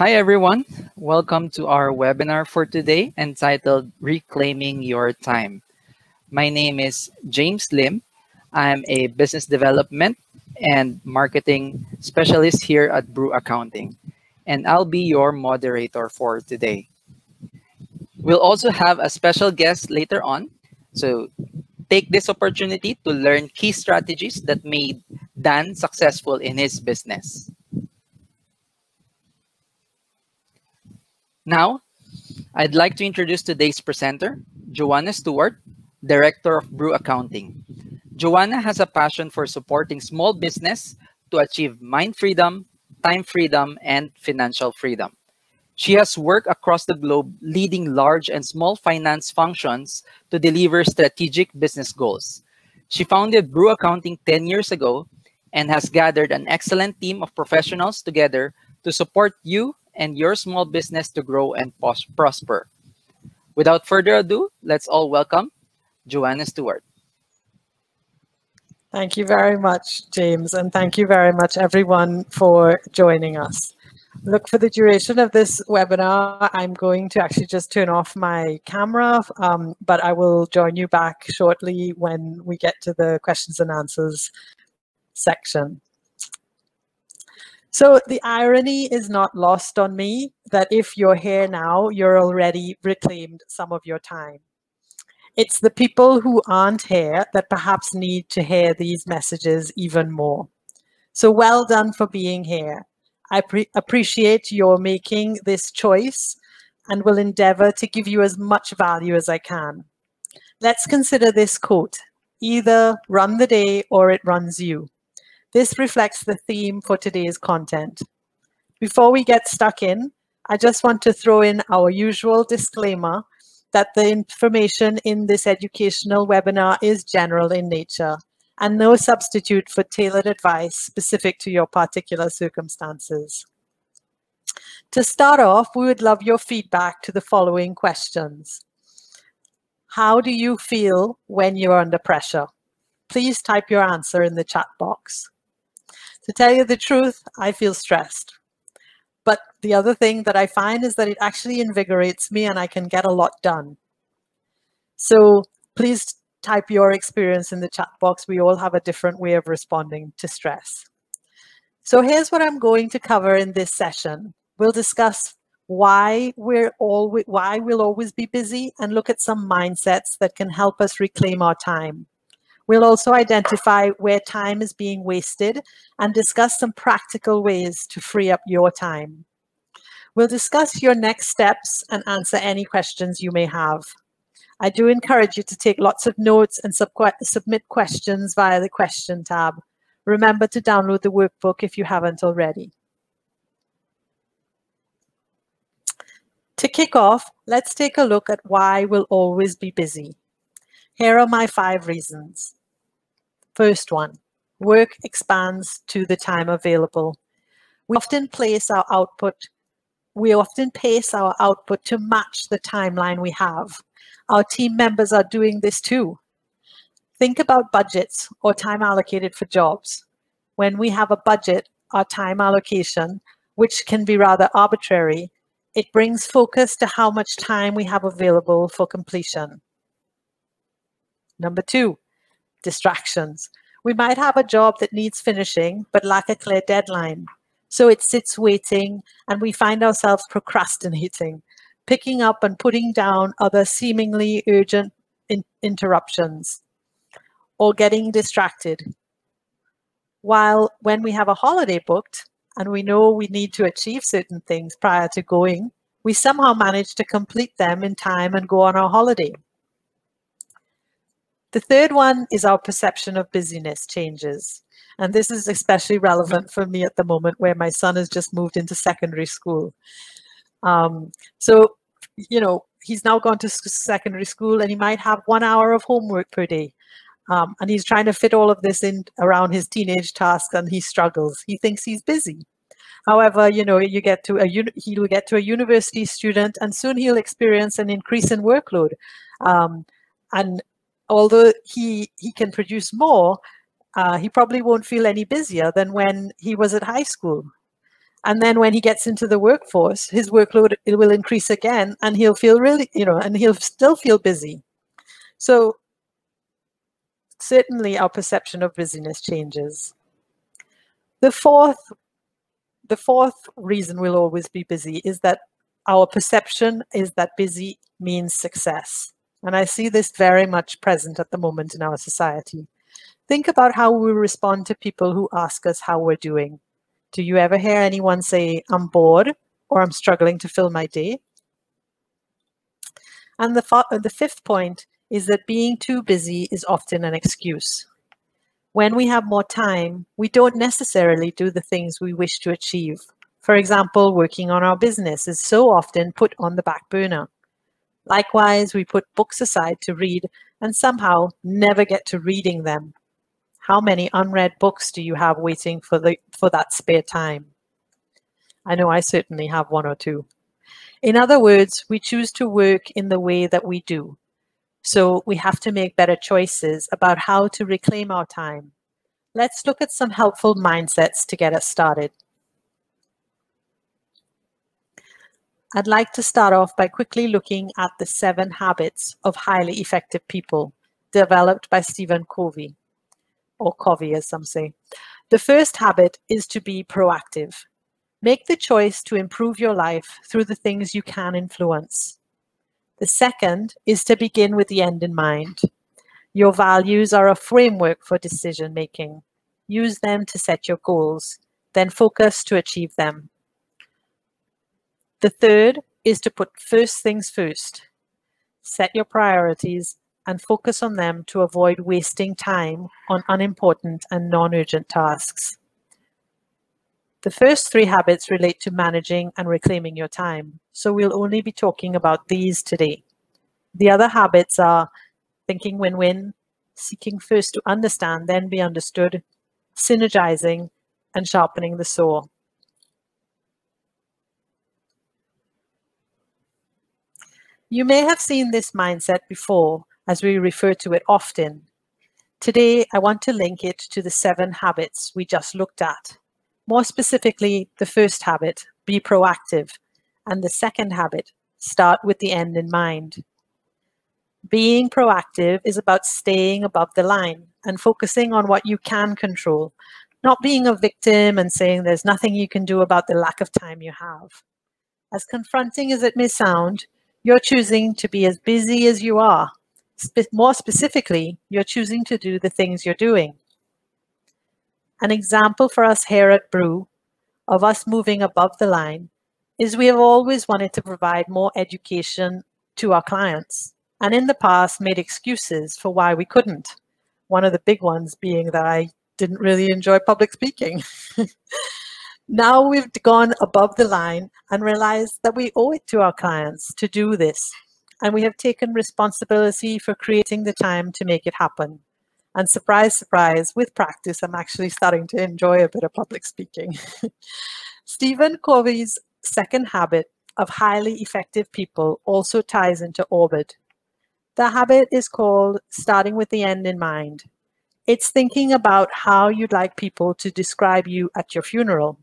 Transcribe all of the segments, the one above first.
Hi, everyone. Welcome to our webinar for today entitled Reclaiming Your Time. My name is James Lim. I'm a business development and marketing specialist here at Brew Accounting, and I'll be your moderator for today. We'll also have a special guest later on, so take this opportunity to learn key strategies that made Dan successful in his business. Now, I'd like to introduce today's presenter, Joanna Stewart, Director of Brew Accounting. Joanna has a passion for supporting small business to achieve mind freedom, time freedom, and financial freedom. She has worked across the globe leading large and small finance functions to deliver strategic business goals. She founded Brew Accounting 10 years ago and has gathered an excellent team of professionals together to support you and your small business to grow and prosper. Without further ado, let's all welcome Joanna Stewart. Thank you very much, James, and thank you very much, everyone, for joining us. Look, for the duration of this webinar, I'm going to actually just turn off my camera, um, but I will join you back shortly when we get to the questions and answers section. So the irony is not lost on me that if you're here now, you're already reclaimed some of your time. It's the people who aren't here that perhaps need to hear these messages even more. So well done for being here. I appreciate your making this choice and will endeavor to give you as much value as I can. Let's consider this quote, either run the day or it runs you. This reflects the theme for today's content. Before we get stuck in, I just want to throw in our usual disclaimer that the information in this educational webinar is general in nature and no substitute for tailored advice specific to your particular circumstances. To start off, we would love your feedback to the following questions. How do you feel when you're under pressure? Please type your answer in the chat box. To tell you the truth, I feel stressed. But the other thing that I find is that it actually invigorates me and I can get a lot done. So please type your experience in the chat box. We all have a different way of responding to stress. So here's what I'm going to cover in this session. We'll discuss why we're all why we'll always be busy and look at some mindsets that can help us reclaim our time. We'll also identify where time is being wasted and discuss some practical ways to free up your time. We'll discuss your next steps and answer any questions you may have. I do encourage you to take lots of notes and sub submit questions via the question tab. Remember to download the workbook if you haven't already. To kick off, let's take a look at why we'll always be busy. Here are my five reasons. First one, work expands to the time available. We often place our output, we often pace our output to match the timeline we have. Our team members are doing this too. Think about budgets or time allocated for jobs. When we have a budget, our time allocation, which can be rather arbitrary, it brings focus to how much time we have available for completion. Number two, distractions. We might have a job that needs finishing, but lack a clear deadline. So it sits waiting and we find ourselves procrastinating, picking up and putting down other seemingly urgent in interruptions or getting distracted. While when we have a holiday booked and we know we need to achieve certain things prior to going, we somehow manage to complete them in time and go on our holiday. The third one is our perception of busyness changes. And this is especially relevant for me at the moment where my son has just moved into secondary school. Um, so, you know, he's now gone to secondary school and he might have one hour of homework per day. Um, and he's trying to fit all of this in around his teenage tasks and he struggles. He thinks he's busy. However, you know, you get to a he'll get to a university student and soon he'll experience an increase in workload. Um, and although he he can produce more, uh, he probably won't feel any busier than when he was at high school. And then when he gets into the workforce, his workload it will increase again and he'll feel really, you know, and he'll still feel busy. So certainly our perception of busyness changes. The fourth, the fourth reason we'll always be busy is that our perception is that busy means success. And I see this very much present at the moment in our society. Think about how we respond to people who ask us how we're doing. Do you ever hear anyone say, I'm bored or I'm struggling to fill my day? And the, the fifth point is that being too busy is often an excuse. When we have more time, we don't necessarily do the things we wish to achieve. For example, working on our business is so often put on the back burner. Likewise, we put books aside to read and somehow never get to reading them. How many unread books do you have waiting for, the, for that spare time? I know I certainly have one or two. In other words, we choose to work in the way that we do. So we have to make better choices about how to reclaim our time. Let's look at some helpful mindsets to get us started. I'd like to start off by quickly looking at the seven habits of highly effective people developed by Stephen Covey, or Covey as some say. The first habit is to be proactive. Make the choice to improve your life through the things you can influence. The second is to begin with the end in mind. Your values are a framework for decision making. Use them to set your goals, then focus to achieve them. The third is to put first things first. Set your priorities and focus on them to avoid wasting time on unimportant and non-urgent tasks. The first three habits relate to managing and reclaiming your time, so we'll only be talking about these today. The other habits are thinking win-win, seeking first to understand, then be understood, synergizing, and sharpening the saw. You may have seen this mindset before, as we refer to it often. Today, I want to link it to the seven habits we just looked at. More specifically, the first habit, be proactive, and the second habit, start with the end in mind. Being proactive is about staying above the line and focusing on what you can control, not being a victim and saying there's nothing you can do about the lack of time you have. As confronting as it may sound, you're choosing to be as busy as you are. Spe more specifically, you're choosing to do the things you're doing. An example for us here at Brew of us moving above the line is we have always wanted to provide more education to our clients and in the past made excuses for why we couldn't. One of the big ones being that I didn't really enjoy public speaking. Now we've gone above the line and realized that we owe it to our clients to do this. And we have taken responsibility for creating the time to make it happen. And surprise, surprise, with practice, I'm actually starting to enjoy a bit of public speaking. Stephen Covey's second habit of highly effective people also ties into orbit. The habit is called starting with the end in mind. It's thinking about how you'd like people to describe you at your funeral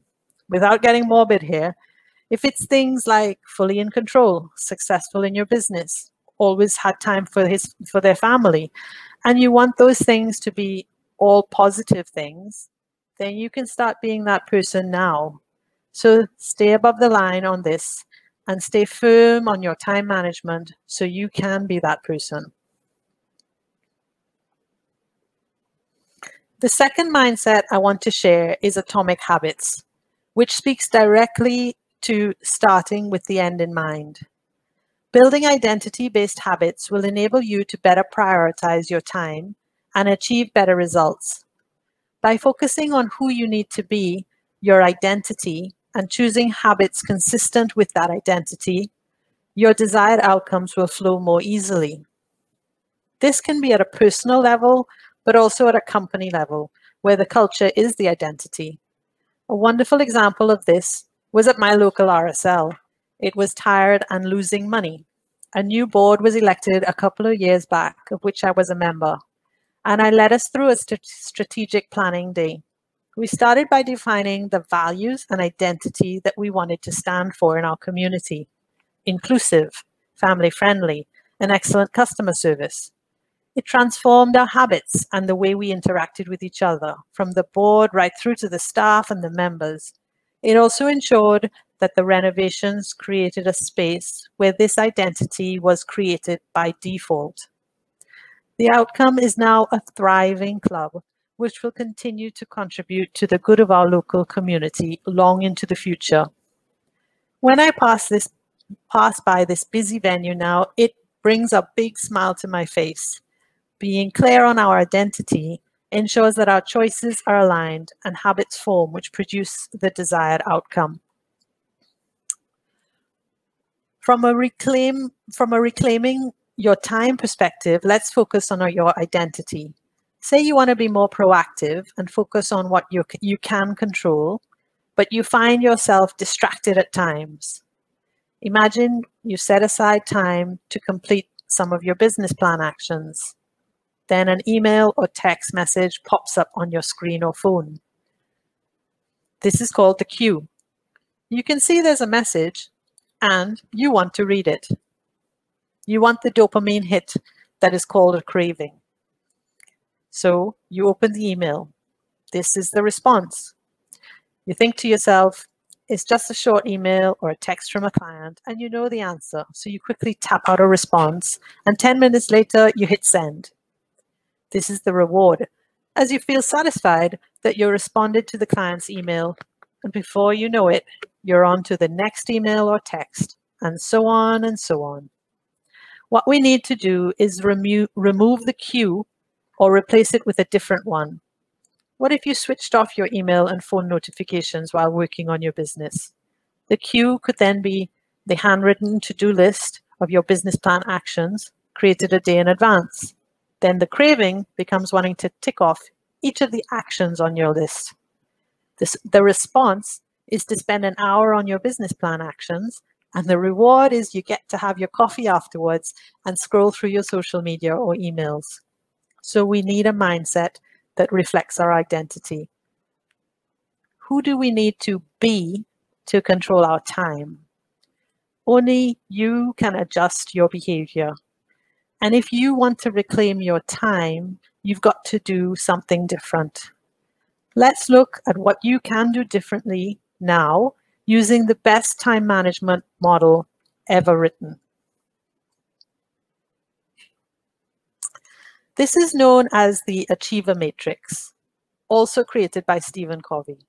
without getting morbid here, if it's things like fully in control, successful in your business, always had time for his for their family, and you want those things to be all positive things, then you can start being that person now. So stay above the line on this and stay firm on your time management so you can be that person. The second mindset I want to share is atomic habits which speaks directly to starting with the end in mind. Building identity-based habits will enable you to better prioritize your time and achieve better results. By focusing on who you need to be, your identity, and choosing habits consistent with that identity, your desired outcomes will flow more easily. This can be at a personal level, but also at a company level, where the culture is the identity. A wonderful example of this was at my local RSL. It was tired and losing money. A new board was elected a couple of years back, of which I was a member, and I led us through a st strategic planning day. We started by defining the values and identity that we wanted to stand for in our community inclusive, family friendly, and excellent customer service. It transformed our habits and the way we interacted with each other, from the board right through to the staff and the members. It also ensured that the renovations created a space where this identity was created by default. The outcome is now a thriving club, which will continue to contribute to the good of our local community long into the future. When I pass this pass by this busy venue now, it brings a big smile to my face. Being clear on our identity ensures that our choices are aligned and habits form which produce the desired outcome. From a reclaim from a reclaiming your time perspective, let's focus on your identity. Say you want to be more proactive and focus on what you, you can control, but you find yourself distracted at times. Imagine you set aside time to complete some of your business plan actions. Then an email or text message pops up on your screen or phone. This is called the cue. You can see there's a message and you want to read it. You want the dopamine hit that is called a craving. So you open the email. This is the response. You think to yourself, it's just a short email or a text from a client, and you know the answer. So you quickly tap out a response, and 10 minutes later, you hit send. This is the reward, as you feel satisfied that you responded to the client's email, and before you know it, you're on to the next email or text, and so on and so on. What we need to do is remo remove the cue or replace it with a different one. What if you switched off your email and phone notifications while working on your business? The cue could then be the handwritten to-do list of your business plan actions created a day in advance. Then the craving becomes wanting to tick off each of the actions on your list. This, the response is to spend an hour on your business plan actions, and the reward is you get to have your coffee afterwards and scroll through your social media or emails. So we need a mindset that reflects our identity. Who do we need to be to control our time? Only you can adjust your behavior. And if you want to reclaim your time, you've got to do something different. Let's look at what you can do differently now using the best time management model ever written. This is known as the Achiever Matrix, also created by Stephen Covey.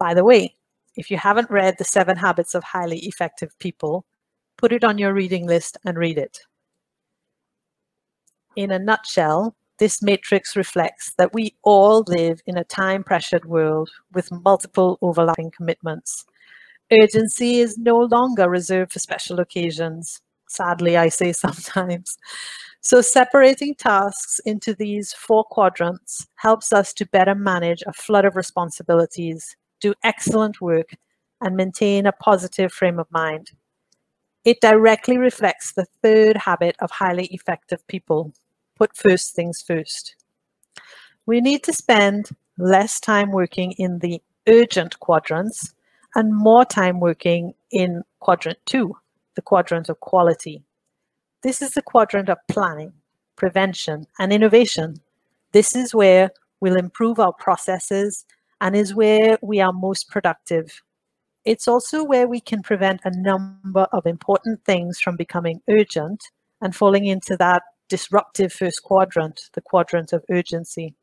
By the way, if you haven't read The Seven Habits of Highly Effective People, put it on your reading list and read it. In a nutshell, this matrix reflects that we all live in a time-pressured world with multiple overlapping commitments. Urgency is no longer reserved for special occasions. Sadly, I say sometimes. So separating tasks into these four quadrants helps us to better manage a flood of responsibilities, do excellent work, and maintain a positive frame of mind. It directly reflects the third habit of highly effective people, put first things first. We need to spend less time working in the urgent quadrants and more time working in quadrant two, the quadrant of quality. This is the quadrant of planning, prevention, and innovation. This is where we'll improve our processes and is where we are most productive. It's also where we can prevent a number of important things from becoming urgent and falling into that disruptive first quadrant, the quadrant of urgency.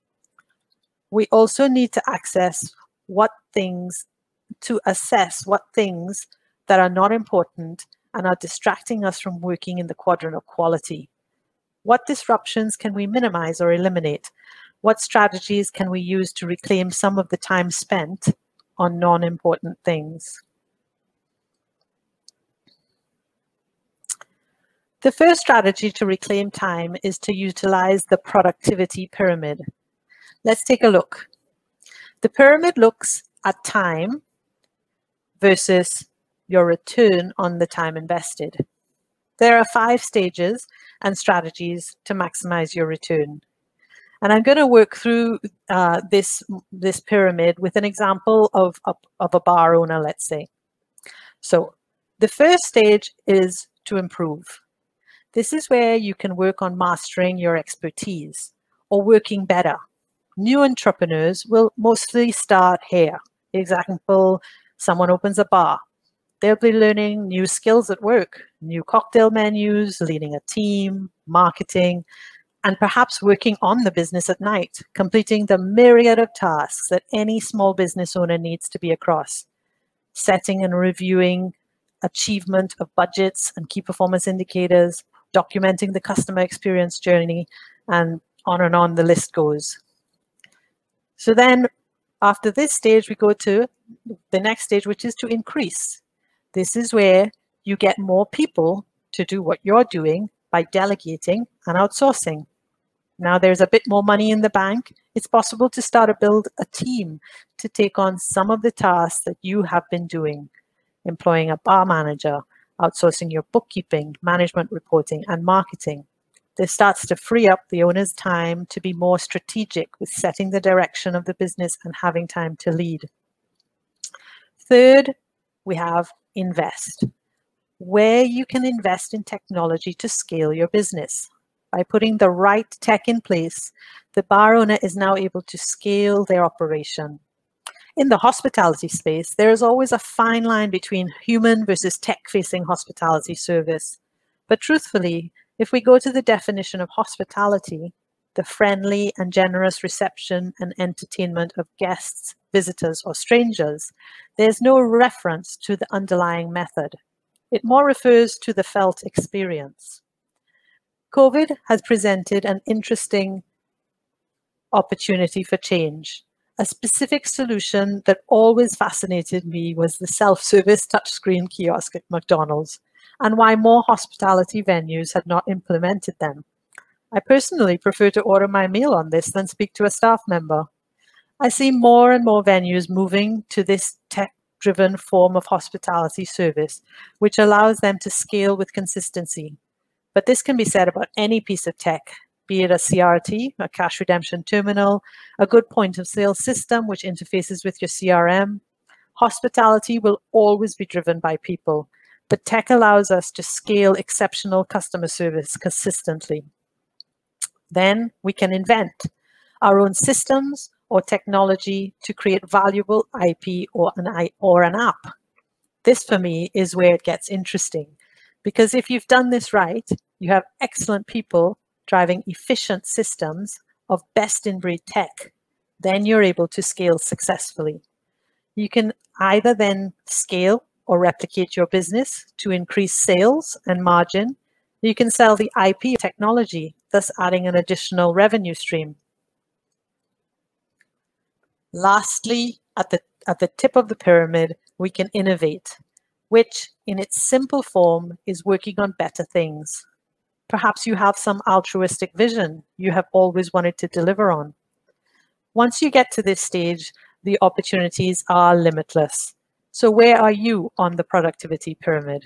We also need to access what things, to assess what things that are not important and are distracting us from working in the quadrant of quality. What disruptions can we minimize or eliminate? What strategies can we use to reclaim some of the time spent on non-important things? The first strategy to reclaim time is to utilize the productivity pyramid. Let's take a look. The pyramid looks at time versus your return on the time invested. There are five stages and strategies to maximize your return. And I'm going to work through uh, this, this pyramid with an example of, of, of a bar owner, let's say. So the first stage is to improve. This is where you can work on mastering your expertise or working better. New entrepreneurs will mostly start here. Example, someone opens a bar. They'll be learning new skills at work, new cocktail menus, leading a team, marketing, and perhaps working on the business at night, completing the myriad of tasks that any small business owner needs to be across, setting and reviewing achievement of budgets and key performance indicators, documenting the customer experience journey, and on and on the list goes. So then after this stage, we go to the next stage, which is to increase. This is where you get more people to do what you're doing by delegating and outsourcing. Now there's a bit more money in the bank. It's possible to start to build a team to take on some of the tasks that you have been doing, employing a bar manager, outsourcing your bookkeeping, management reporting, and marketing. This starts to free up the owner's time to be more strategic with setting the direction of the business and having time to lead. Third, we have invest, where you can invest in technology to scale your business. By putting the right tech in place, the bar owner is now able to scale their operation. In the hospitality space, there is always a fine line between human versus tech-facing hospitality service. But truthfully, if we go to the definition of hospitality, the friendly and generous reception and entertainment of guests, visitors, or strangers, there's no reference to the underlying method. It more refers to the felt experience. COVID has presented an interesting opportunity for change. A specific solution that always fascinated me was the self-service touchscreen kiosk at McDonald's and why more hospitality venues had not implemented them. I personally prefer to order my meal on this than speak to a staff member. I see more and more venues moving to this tech-driven form of hospitality service, which allows them to scale with consistency. But this can be said about any piece of tech, be it a CRT, a cash redemption terminal, a good point of sale system which interfaces with your CRM. Hospitality will always be driven by people, but tech allows us to scale exceptional customer service consistently. Then we can invent our own systems or technology to create valuable IP or an, or an app. This for me is where it gets interesting because if you've done this right, you have excellent people driving efficient systems of best in breed tech, then you're able to scale successfully. You can either then scale or replicate your business to increase sales and margin. You can sell the IP technology, thus adding an additional revenue stream. Lastly, at the, at the tip of the pyramid, we can innovate which in its simple form is working on better things. Perhaps you have some altruistic vision you have always wanted to deliver on. Once you get to this stage, the opportunities are limitless. So where are you on the productivity pyramid?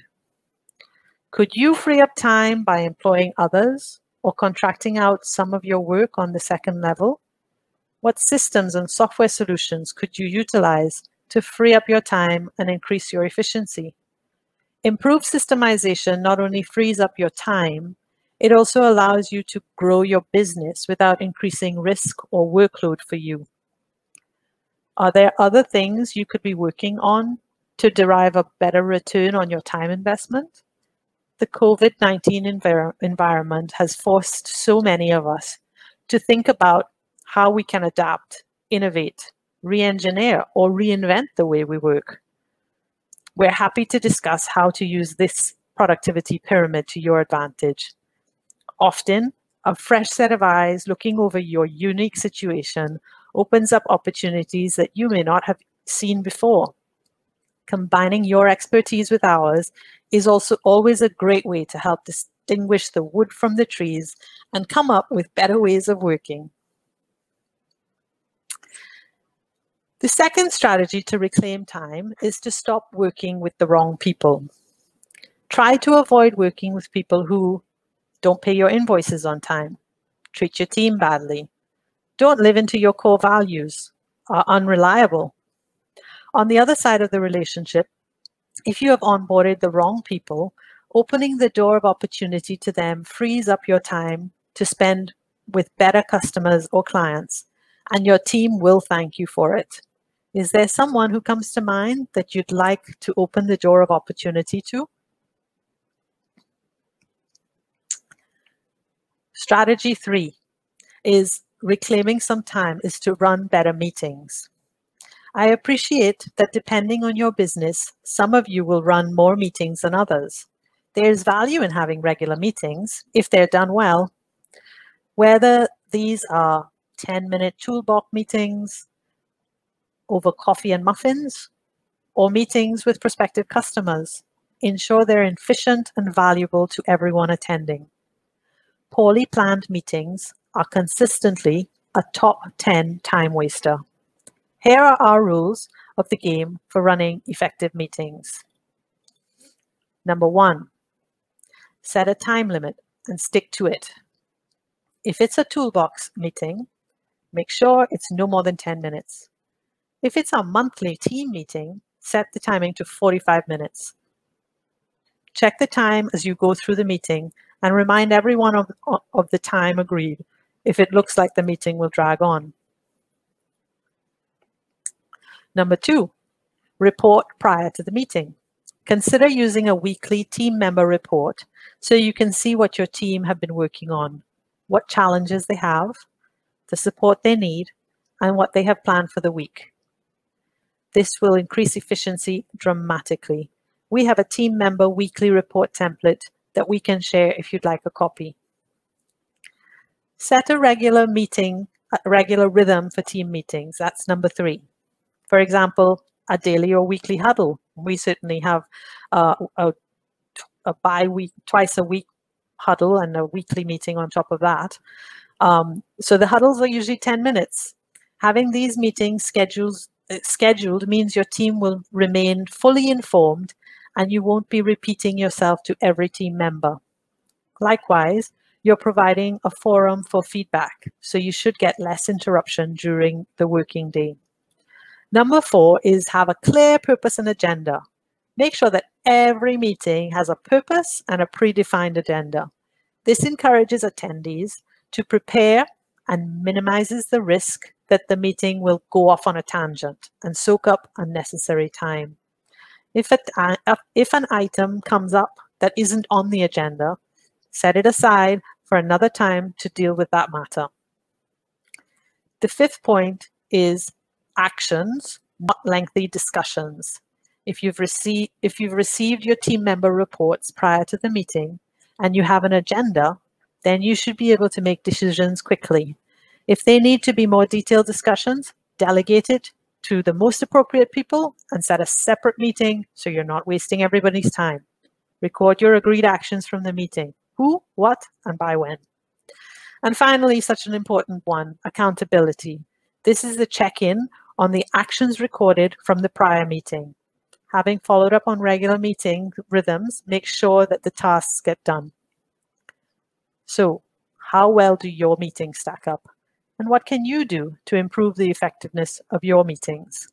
Could you free up time by employing others or contracting out some of your work on the second level? What systems and software solutions could you utilize to free up your time and increase your efficiency. Improved systemization not only frees up your time, it also allows you to grow your business without increasing risk or workload for you. Are there other things you could be working on to derive a better return on your time investment? The COVID-19 envir environment has forced so many of us to think about how we can adapt, innovate, re-engineer or reinvent the way we work. We're happy to discuss how to use this productivity pyramid to your advantage. Often, a fresh set of eyes looking over your unique situation opens up opportunities that you may not have seen before. Combining your expertise with ours is also always a great way to help distinguish the wood from the trees and come up with better ways of working. The second strategy to reclaim time is to stop working with the wrong people. Try to avoid working with people who don't pay your invoices on time, treat your team badly, don't live into your core values, are unreliable. On the other side of the relationship, if you have onboarded the wrong people, opening the door of opportunity to them frees up your time to spend with better customers or clients, and your team will thank you for it. Is there someone who comes to mind that you'd like to open the door of opportunity to? Strategy three is reclaiming some time is to run better meetings. I appreciate that depending on your business, some of you will run more meetings than others. There's value in having regular meetings if they're done well. Whether these are 10 minute toolbox meetings over coffee and muffins or meetings with prospective customers, ensure they're efficient and valuable to everyone attending. Poorly planned meetings are consistently a top 10 time waster. Here are our rules of the game for running effective meetings. Number one, set a time limit and stick to it. If it's a toolbox meeting, make sure it's no more than 10 minutes. If it's a monthly team meeting, set the timing to 45 minutes. Check the time as you go through the meeting and remind everyone of, of the time agreed if it looks like the meeting will drag on. Number two, report prior to the meeting. Consider using a weekly team member report so you can see what your team have been working on, what challenges they have, the support they need, and what they have planned for the week. This will increase efficiency dramatically. We have a team member weekly report template that we can share if you'd like a copy. Set a regular meeting, a regular rhythm for team meetings. That's number three. For example, a daily or weekly huddle. We certainly have uh, a, a bi-week, twice a week huddle and a weekly meeting on top of that. Um, so the huddles are usually 10 minutes. Having these meetings schedules, uh, scheduled means your team will remain fully informed and you won't be repeating yourself to every team member. Likewise, you're providing a forum for feedback, so you should get less interruption during the working day. Number four is have a clear purpose and agenda. Make sure that every meeting has a purpose and a predefined agenda. This encourages attendees to prepare and minimizes the risk that the meeting will go off on a tangent and soak up unnecessary time. If, if an item comes up that isn't on the agenda, set it aside for another time to deal with that matter. The fifth point is actions, not lengthy discussions. If you've received if you've received your team member reports prior to the meeting and you have an agenda, then you should be able to make decisions quickly. If they need to be more detailed discussions, delegate it to the most appropriate people and set a separate meeting so you're not wasting everybody's time. Record your agreed actions from the meeting. Who, what, and by when. And finally, such an important one, accountability. This is the check-in on the actions recorded from the prior meeting. Having followed up on regular meeting rhythms, make sure that the tasks get done. So how well do your meetings stack up? And what can you do to improve the effectiveness of your meetings?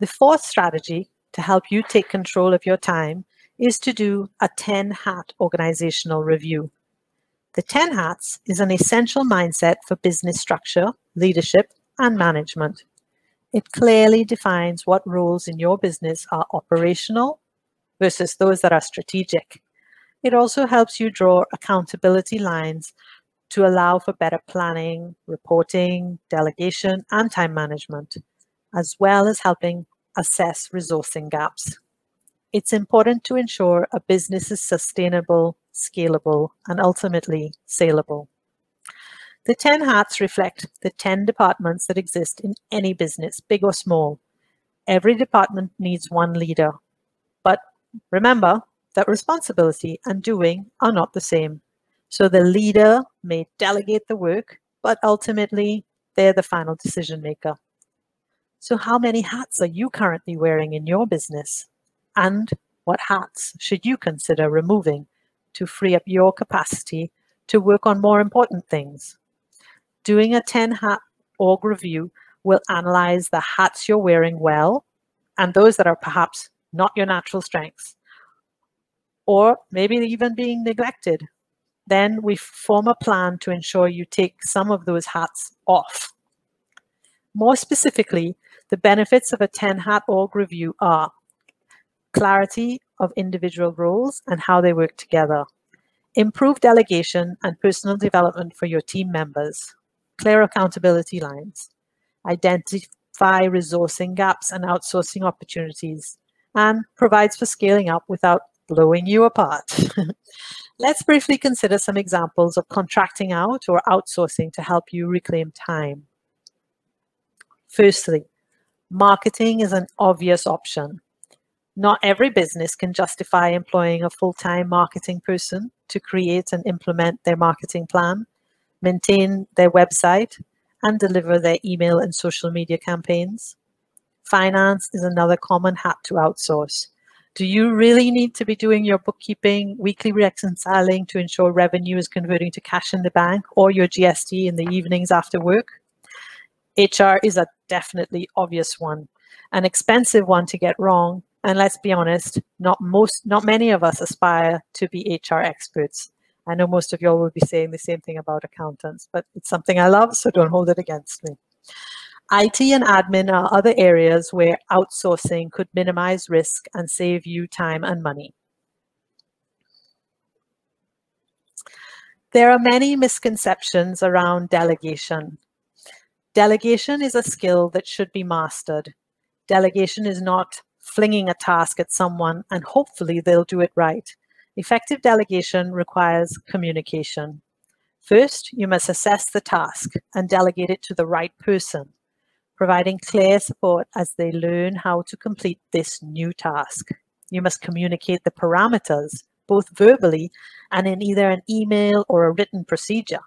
The fourth strategy to help you take control of your time is to do a 10 hat organizational review. The 10 hats is an essential mindset for business structure, leadership, and management. It clearly defines what roles in your business are operational versus those that are strategic. It also helps you draw accountability lines to allow for better planning, reporting, delegation, and time management, as well as helping assess resourcing gaps. It's important to ensure a business is sustainable scalable, and ultimately saleable. The 10 hats reflect the 10 departments that exist in any business, big or small. Every department needs one leader. But remember that responsibility and doing are not the same. So the leader may delegate the work, but ultimately they're the final decision maker. So how many hats are you currently wearing in your business? And what hats should you consider removing to free up your capacity to work on more important things. Doing a 10 hat org review will analyze the hats you're wearing well and those that are perhaps not your natural strengths, or maybe even being neglected. Then we form a plan to ensure you take some of those hats off. More specifically, the benefits of a 10 hat org review are clarity of individual roles and how they work together, improve delegation and personal development for your team members, clear accountability lines, identify resourcing gaps and outsourcing opportunities, and provides for scaling up without blowing you apart. Let's briefly consider some examples of contracting out or outsourcing to help you reclaim time. Firstly, marketing is an obvious option. Not every business can justify employing a full-time marketing person to create and implement their marketing plan, maintain their website, and deliver their email and social media campaigns. Finance is another common hat to outsource. Do you really need to be doing your bookkeeping, weekly reconciling to ensure revenue is converting to cash in the bank or your GST in the evenings after work? HR is a definitely obvious one, an expensive one to get wrong, and let's be honest, not most, not many of us aspire to be HR experts. I know most of y'all will be saying the same thing about accountants, but it's something I love, so don't hold it against me. IT and admin are other areas where outsourcing could minimize risk and save you time and money. There are many misconceptions around delegation. Delegation is a skill that should be mastered. Delegation is not flinging a task at someone and hopefully they'll do it right. Effective delegation requires communication. First, you must assess the task and delegate it to the right person, providing clear support as they learn how to complete this new task. You must communicate the parameters, both verbally and in either an email or a written procedure.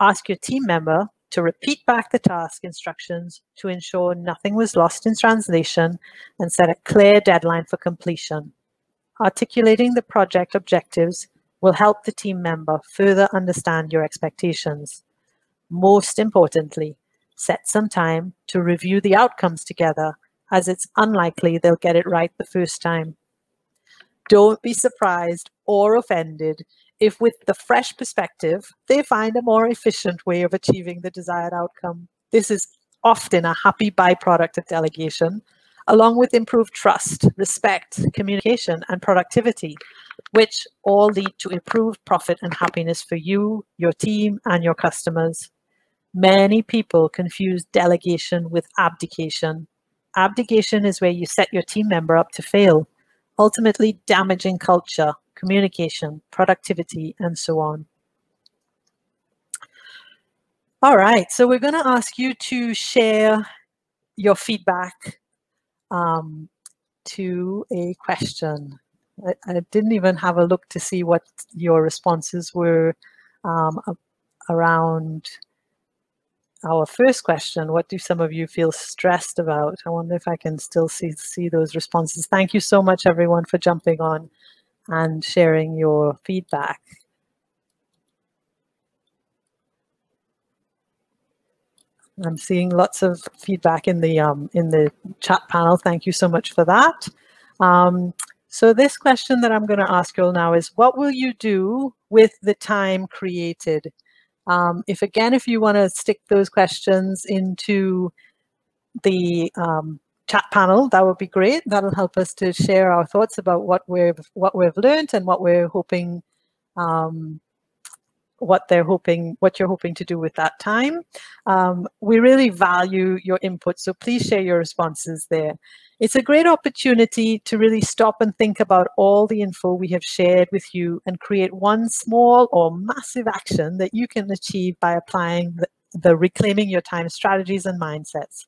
Ask your team member to repeat back the task instructions to ensure nothing was lost in translation and set a clear deadline for completion. Articulating the project objectives will help the team member further understand your expectations. Most importantly, set some time to review the outcomes together as it's unlikely they'll get it right the first time. Don't be surprised or offended if with the fresh perspective, they find a more efficient way of achieving the desired outcome. This is often a happy byproduct of delegation, along with improved trust, respect, communication, and productivity, which all lead to improved profit and happiness for you, your team, and your customers. Many people confuse delegation with abdication. Abdication is where you set your team member up to fail, ultimately damaging culture communication, productivity, and so on. All right, so we're going to ask you to share your feedback um, to a question. I, I, didn't even have a look to see what your responses were um, around our first question. What do some of you feel stressed about? I wonder if I can still see, see those responses. Thank you so much, everyone, for jumping on and sharing your feedback. I'm seeing lots of feedback in the um, in the chat panel. Thank you so much for that. Um, so this question that I'm going to ask you all now is, what will you do with the time created? Um, if again, if you want to stick those questions into the um, chat panel, that would be great. That'll help us to share our thoughts about what we've what we've learned and what we're hoping, um, what they're hoping, what you're hoping to do with that time. Um, we really value your input, so please share your responses there. It's a great opportunity to really stop and think about all the info we have shared with you and create one small or massive action that you can achieve by applying the, the reclaiming your time strategies and mindsets.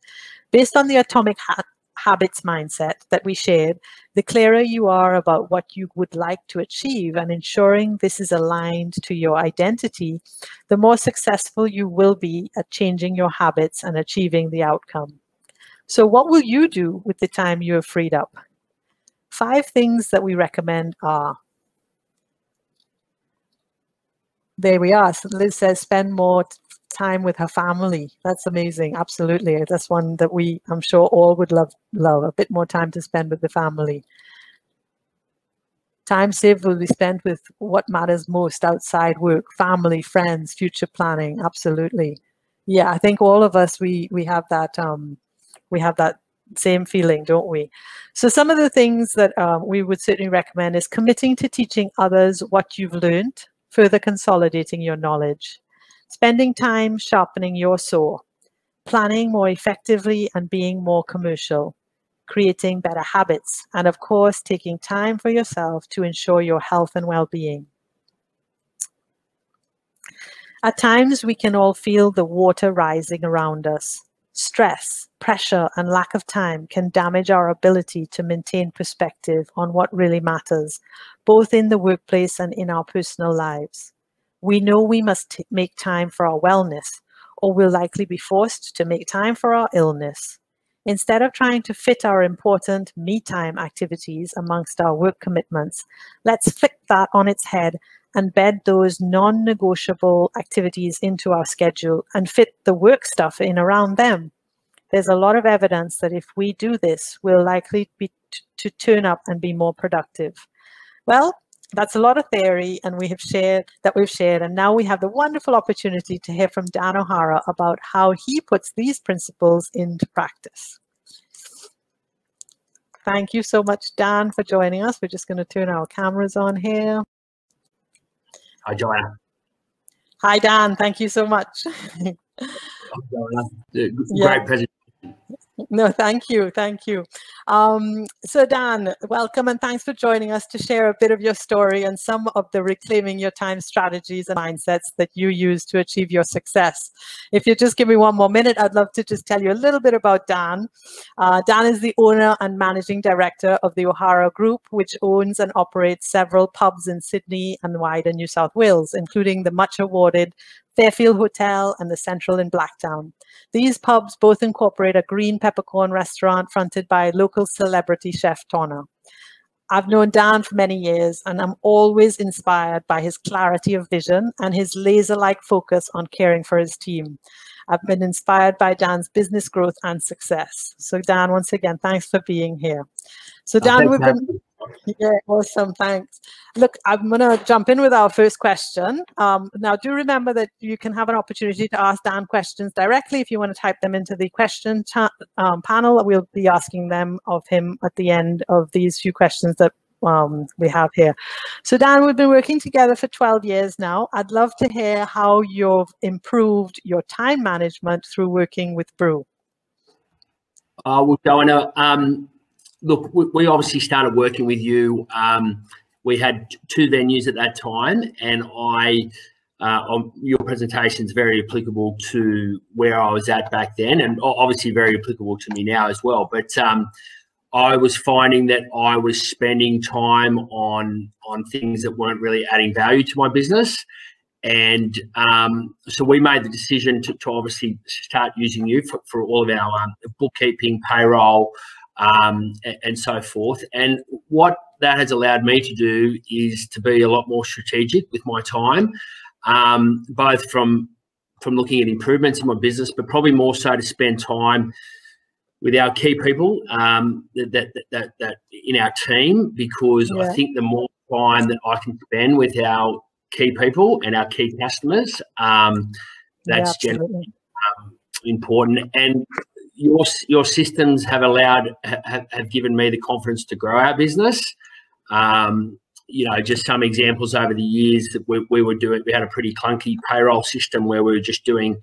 Based on the atomic ha habits mindset that we shared, the clearer you are about what you would like to achieve and ensuring this is aligned to your identity, the more successful you will be at changing your habits and achieving the outcome. So what will you do with the time you have freed up? Five things that we recommend are there we are. So Liz says spend more time with her family. That's amazing. Absolutely. That's one that we, I'm sure all would love, love a bit more time to spend with the family. Time saved will be spent with what matters most outside work, family, friends, future planning. Absolutely. Yeah, I think all of us, we, we have that, um, we have that same feeling, don't we? So some of the things that um, we would certainly recommend is committing to teaching others what you've learned, further consolidating your knowledge, spending time sharpening your saw, planning more effectively and being more commercial, creating better habits, and of course, taking time for yourself to ensure your health and well-being. At times, we can all feel the water rising around us. Stress, pressure, and lack of time can damage our ability to maintain perspective on what really matters, both in the workplace and in our personal lives. We know we must make time for our wellness, or we'll likely be forced to make time for our illness. Instead of trying to fit our important me time activities amongst our work commitments, let's flip that on its head and bed those non negotiable activities into our schedule and fit the work stuff in around them. There's a lot of evidence that if we do this, we'll likely be to turn up and be more productive. Well, that's a lot of theory and we have shared that we've shared and now we have the wonderful opportunity to hear from Dan O'Hara about how he puts these principles into practice. Thank you so much, Dan, for joining us. We're just going to turn our cameras on here. Hi, Joanna. Hi, Dan. Thank you so much. Hi, uh, Great yeah. presentation. No, thank you. Thank you. Um, so Dan, welcome and thanks for joining us to share a bit of your story and some of the reclaiming your time strategies and mindsets that you use to achieve your success. If you just give me one more minute, I'd love to just tell you a little bit about Dan. Uh, Dan is the owner and managing director of the O'Hara Group, which owns and operates several pubs in Sydney and wider New South Wales, including the much awarded Fairfield Hotel and the Central in Blacktown. These pubs both incorporate a green peppercorn restaurant fronted by local celebrity chef Tona. I've known Dan for many years and I'm always inspired by his clarity of vision and his laser-like focus on caring for his team. I've been inspired by Dan's business growth and success. So Dan, once again, thanks for being here. So Dan, we've been yeah, awesome. Thanks. Look, I'm going to jump in with our first question. Um, now, do remember that you can have an opportunity to ask Dan questions directly if you want to type them into the question um, panel. We'll be asking them of him at the end of these few questions that um, we have here. So Dan, we've been working together for 12 years now. I'd love to hear how you've improved your time management through working with Brew. Uh, well, Joanna, um, look, we, we, obviously started working with you. Um, we had two venues at that time, and I, uh, your presentation is very applicable to where I was at back then, and obviously very applicable to me now as well. But um, I was finding that I was spending time on on things that weren't really adding value to my business. And um, so we made the decision to, to, obviously start using you for, for all of our um, bookkeeping, payroll, um, and, and, so forth. And what that has allowed me to do is to be a lot more strategic with my time, um, both from from looking at improvements in my business, but probably more so to spend time with our key people um, that, that, that, that, in our team because yeah. I think the more time that I can spend with our key people and our key customers, um, that's yeah, generally um, important. And your your systems have allowed have, have given me the confidence to grow our business. Um, you know, just some examples over the years that we, we were doing. We had a pretty clunky payroll system where we were just doing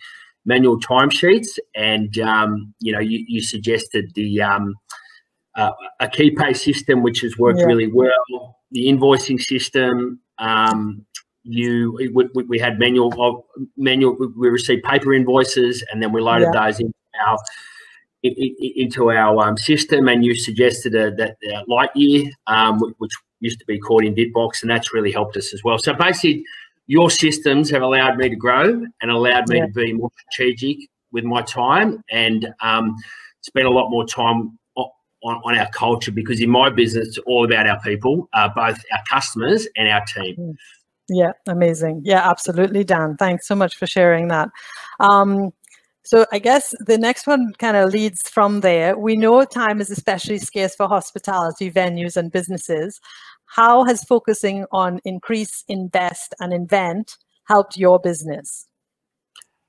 manual timesheets, and um, you know, you, you suggested the um, uh, a KeyPay system, which has worked yeah. really well. The invoicing system. Um, you we, we, had manual manual we received paper invoices and then we loaded yeah. those into our into our um, system, and you suggested a, that uh, Lightyear, um, which used to be called in Bitbox, and that's really helped us as well. So basically, your systems have allowed me to grow and allowed me yeah. to be more strategic with my time, and um, spend a lot more time on, on, our culture because in my business, it's all about our people, uh, both our customers and our team. Mm. Yeah, amazing. Yeah, absolutely, Dan. Thanks so much for sharing that. Um, so I guess the next one kind of leads from there. We know time is especially scarce for hospitality venues and businesses. How has focusing on increase, invest, and invent helped your business?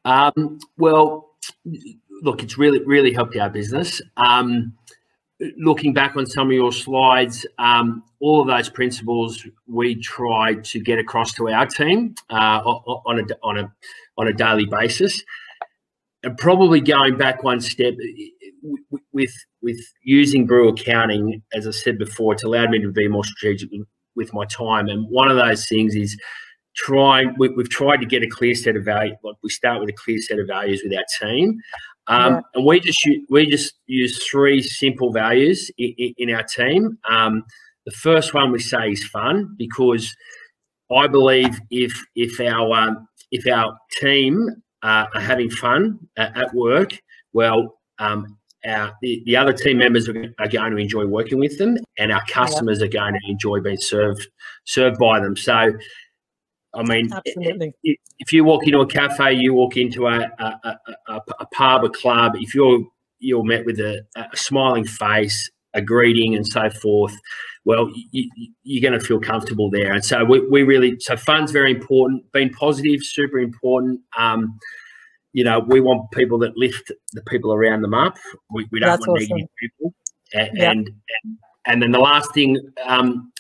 Um, well, look, it's really, really helped our business. Um, looking back on some of your slides, um, all of those principles we try to get across to our team uh, on a on a on a daily basis. And probably going back one step with with using Brew accounting, as I said before, it's allowed me to be more strategic with my time. And one of those things is trying. We, have tried to get a clear set of values. Like we start with a clear set of values with our team, um, yeah. and we just we just use three simple values in, in our team. Um, the first one we say is fun because I believe if if our um, if our team uh, are having fun at, at work, well, um, our, the, the other team members are, are, going to enjoy working with them, and our customers yeah. are going to enjoy being served served by them. So, I mean, Absolutely. If, if you walk into a cafe, you walk into a, a, a, a pub, a club. If you're you're met with a, a smiling face, a greeting, and so forth, well, you, are going to feel comfortable there. And so we, we really, so fun's very important. Being positive, super important. Um, you know, we want people that lift the people around them up. We, we don't That's want awesome. negative people. And, yeah. and, and then the last thing um,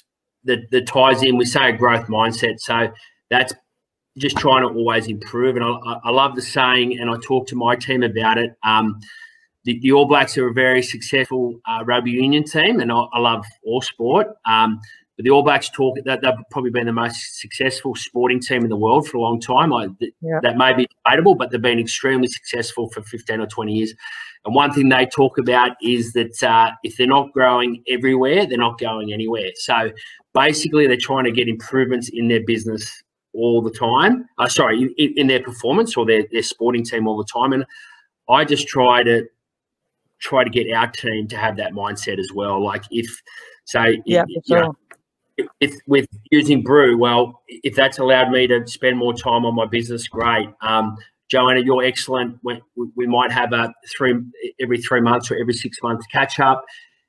that, that ties in, we say a growth mindset. So that's just trying to always improve. And I, I love the saying, and I talk to my team about it. Um, the, the, All Blacks are a very successful uh, rugby union team, and I, I love all sport. Um, but the All Blacks talk that they've probably been the most successful sporting team in the world for a long time. I, th- yeah. That may be debatable, but they've been extremely successful for 15 or 20 years. And one thing they talk about is that uh, if they're not growing everywhere, they're not going anywhere. So basically, they're trying to get improvements in their business all the time. Uh, sorry, in, in their performance or their, their sporting team all the time. And I just try to try to get our team to have that mindset as well. Like if, say, yeah, if, sure. know, if, with using Brew, well, if that's allowed me to spend more time on my business, great. Um, Joanna, you're excellent. We, we might have a three every three months or every six months catch up,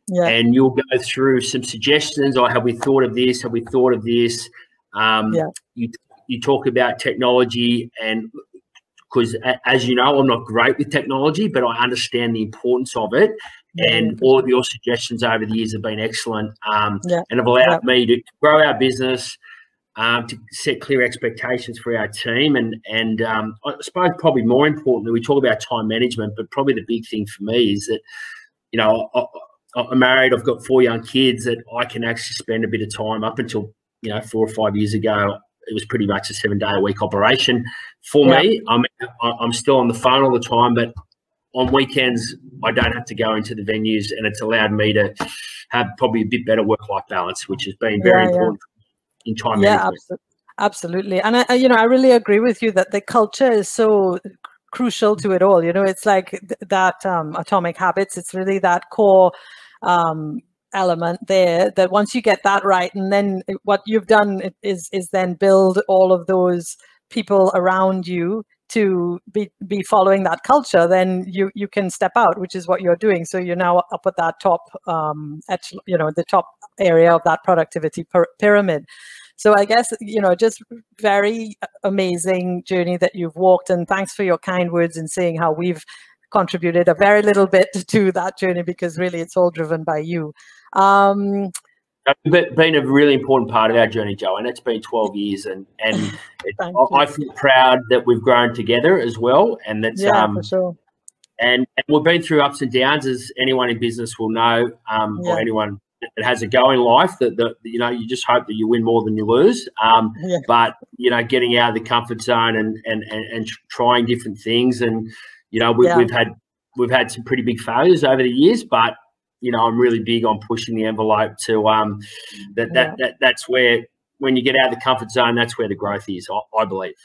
yeah. and you'll go through some suggestions. Or have we thought of this? Have we thought of this? Um, yeah. You you talk about technology and because as you know, I'm not great with technology, but I understand the importance of it. And all of your suggestions over the years have been excellent um, yeah. and have allowed yeah. me to grow our business, um, to set clear expectations for our team. And, and um, I suppose probably more importantly, we talk about time management, but probably the big thing for me is that, you know, I, I'm married, I've got four young kids that I can actually spend a bit of time up until, you know, four or five years ago it was pretty much a seven day a week operation for yeah. me. I'm I'm still on the phone all the time, but on weekends I don't have to go into the venues, and it's allowed me to have probably a bit better work life balance, which has been very yeah, important in time yeah, management. Absolutely, and I, you know, I really agree with you that the culture is so crucial to it all. You know, it's like th- that um, atomic habits. It's really that core um, element there that once you get that right and then what you've done is is then build all of those people around you to be be following that culture then you you can step out which is what you're doing. So you're now up at that top um at you know the top area of that productivity pyramid. So i guess you know just very amazing journey that you've walked and thanks for your kind words and saying how we've contributed a very little bit to that journey because really it's all driven by you um, it's been a really important part of our journey, Joe, and it's been 12 years, and and I, I, feel proud that we've grown together as well, and that's yeah, um, for sure. And, and, we've been through ups and downs, as anyone in business will know, um, yeah. or anyone that has a go in life. That, that you know, you just hope that you win more than you lose. Um, yeah. But you know, getting out of the comfort zone and and and, and trying different things, and you know, we, we've had we've had some pretty big failures over the years, but you know, I'm really big on pushing the envelope to um, that, that, yeah. that that's where when you get out of the comfort zone, that's where the growth is. I, I believe.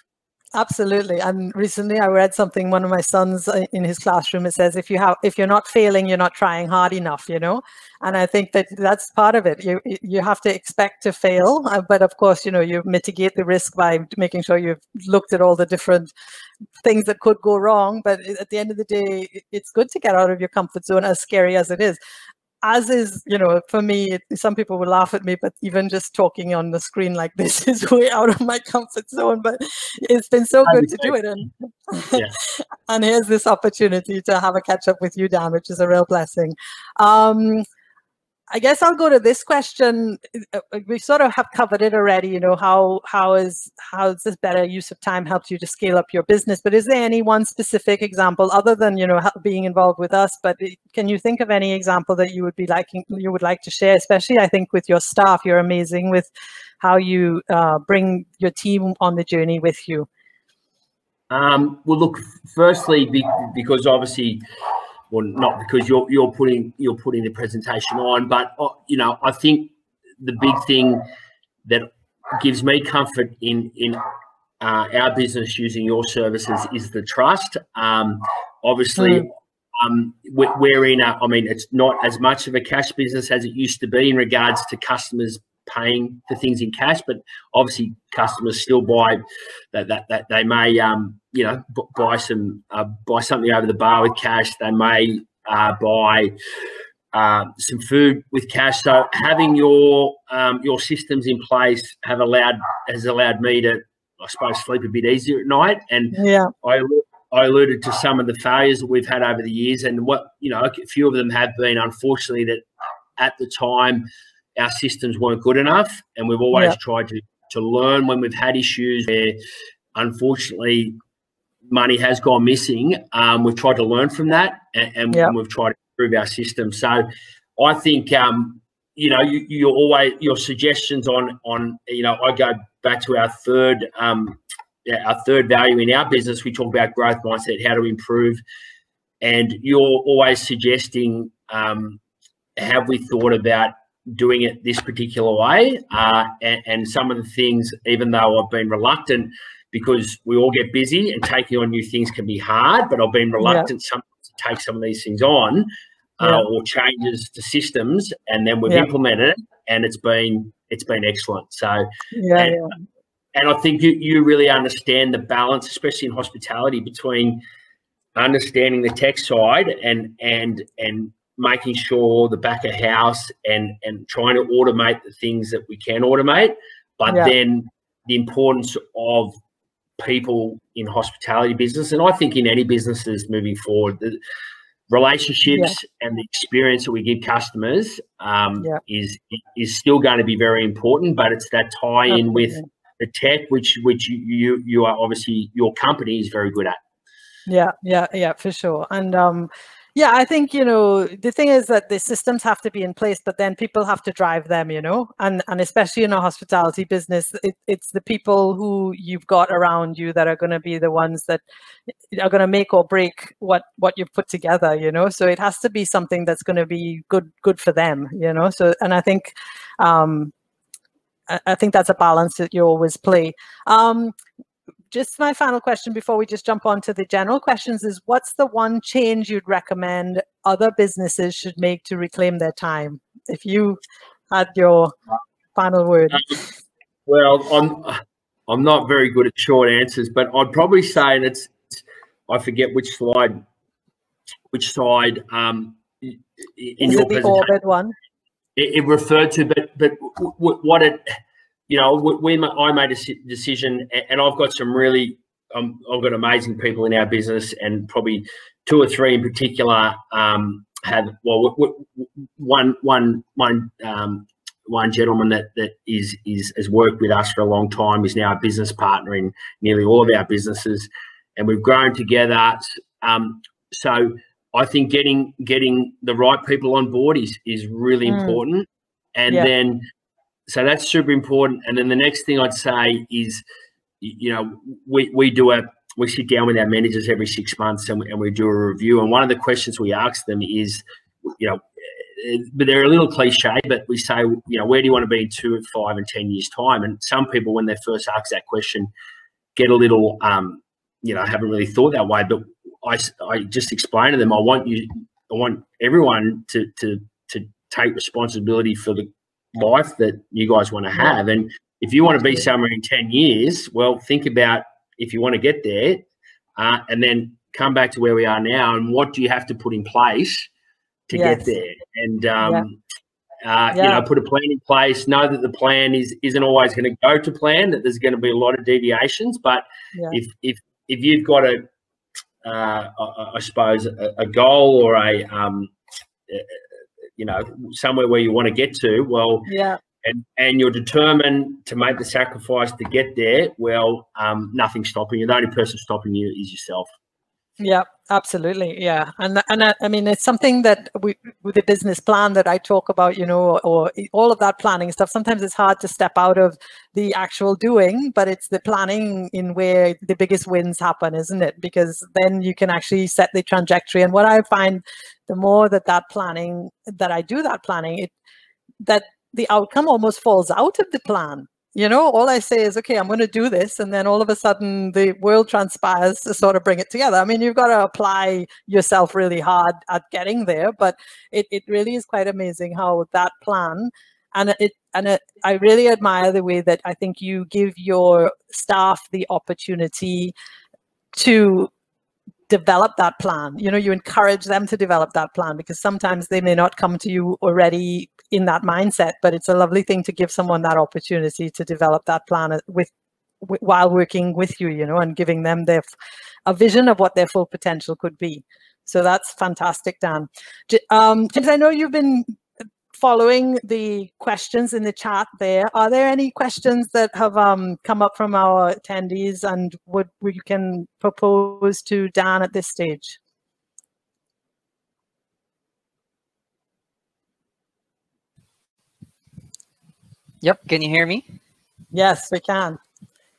Absolutely. And recently I read something, one of my sons uh, in his classroom, it says, if you have, if you're not failing, you're not trying hard enough, you know? And I think that that's part of it. You, you have to expect to fail, uh, but of course, you know, you mitigate the risk by making sure you've looked at all the different things that could go wrong. But at the end of the day, it's good to get out of your comfort zone as scary as it is as is, you know, for me, some people will laugh at me, but even just talking on the screen like this is way out of my comfort zone. But it's been so good to do it. And, yeah. and here's this opportunity to have a catch up with you, Dan, which is a real blessing. Um, I guess I'll go to this question. Uh, uh, we sort of have covered it already. You know, how how is how is this better use of time helped you to scale up your business? But is there any one specific example other than you know being involved with us? But can you think of any example that you would be liking you would like to share? Especially, I think with your staff, you're amazing with how you uh, bring your team on the journey with you. Um, well, look. Firstly, because obviously well, not because you're you're putting you're putting the presentation on, but uh, you know, I think the big thing that gives me comfort in in uh, our business using your services is the trust. Um, obviously, mm. um, we're in a, I mean, it's not as much of a cash business as it used to be in regards to customers paying for things in cash, but obviously customers still buy that that, that they may um, you know buy some uh, buy something over the bar with cash. They may uh, buy uh, some food with cash. So having your um, your systems in place have allowed has allowed me to I suppose sleep a bit easier at night. And yeah, I I alluded to some of the failures that we've had over the years, and what you know, a few of them have been unfortunately that at the time our systems weren't good enough, and we've always yeah. tried to to learn when we've had issues where, unfortunately, money has gone missing. Um, we've tried to learn from that, and, and yeah. we've tried to improve our system. So, I think um, you know you, you always your suggestions on on you know I go back to our third um, our third value in our business. We talk about growth mindset, how to improve, and you're always suggesting. Um, have we thought about doing it this particular way. Uh, and, and, some of the things, even though I've been reluctant, because we all get busy and taking on new things can be hard, but I've been reluctant yeah. sometimes to take some of these things on uh, yeah. or changes to systems, and then we've yeah. implemented it, and it's been it's been excellent. So yeah. And, and I think you, you really understand the balance, especially in hospitality, between understanding the tech side and and and making sure the back of house and and trying to automate the things that we can automate, but yeah. then the importance of people in hospitality business and I think in any businesses moving forward, the relationships yeah. and the experience that we give customers um, yeah. is is still going to be very important. But it's that tie in with the tech, which which you you are obviously your company is very good at. Yeah, yeah, yeah, for sure. And um, yeah, I think, you know, the thing is that the systems have to be in place, but then people have to drive them, you know, and, and especially in a hospitality business, it, it's the people who you've got around you that are going to be the ones that are going to make or break what, what you've put together, you know, so it has to be something that's going to be good, good for them, you know, so, and I think, um, I think that's a balance that you always play. Um, just my final question before we just jump on to the general questions is what's the one change you'd recommend other businesses should make to reclaim their time? If you had your final word. Well, I'm I'm not very good at short answers, but I'd probably say, and it's I forget which slide, which side um, in is your it the orbit one? It, it referred to, but but what it you know, we, I made a decision, and I've got some really, um, I've got amazing people in our business, and probably two or three in particular um, have well, one one one um, one gentleman that that is is has worked with us for a long time is now a business partner in nearly all of our businesses, and we've grown together. Um, so I think getting getting the right people on board is is really mm. important, and yeah. then so that's super important. And then the next thing I'd say is, you know, we, we do a we sit down with our managers every six months and we, and we do a review. And one of the questions we ask them is, you know, but they're a little cliche, but we say, you know, where do you want to be in two, five, and ten years' time? And some people, when they first ask that question, get a little, um, you know, haven't really thought that way, but I, I just explain to them, I want you, I want everyone to, to, to take responsibility for the life that you guys want to have. And if you want to be somewhere in 10 years, well, think about if you want to get there uh, and then come back to where we are now and what do you have to put in place to yes. get there? And, um, yeah. Uh, yeah. you know, put a plan in place. Know that the plan is isn't always going to go to plan. That there's going to be a lot of deviations. But yeah. if if if you've got a, uh, I suppose, a, a, goal or a, um, you know, somewhere where you want to get to, well, yeah. And, and you're determined to make the sacrifice to get there. Well, um, nothing's stopping you. The only person stopping you is yourself. Yeah, absolutely. Yeah, and and I, I, mean it's something that we with the business plan that I talk about, you know, or all of that planning stuff. Sometimes it's hard to step out of the actual doing, but it's the planning in where the biggest wins happen, isn't it? Because then you can actually set the trajectory. And what I find, the more that that planning that I do that planning, it that the outcome almost falls out of the plan you know all i say is okay i'm going to do this and then all of a sudden the world transpires to sort of bring it together. I mean you've got to apply yourself really hard at getting there but it, it really is quite amazing how that plan and it and it, i really admire the way that i think you give your staff the opportunity to develop that plan. You know you encourage them to develop that plan because sometimes they may not come to you already in that mindset but it's a lovely thing to give someone that opportunity to develop that plan with, with while working with you you know and giving them their a vision of what their full potential could be. So that's fantastic dan. Um, james i know you've been following the questions in the chat there. Are there any questions that have um, come up from our attendees and would we can propose to Dan at this stage? Yep, can you hear me? Yes, we can.